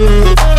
Mm-hmm.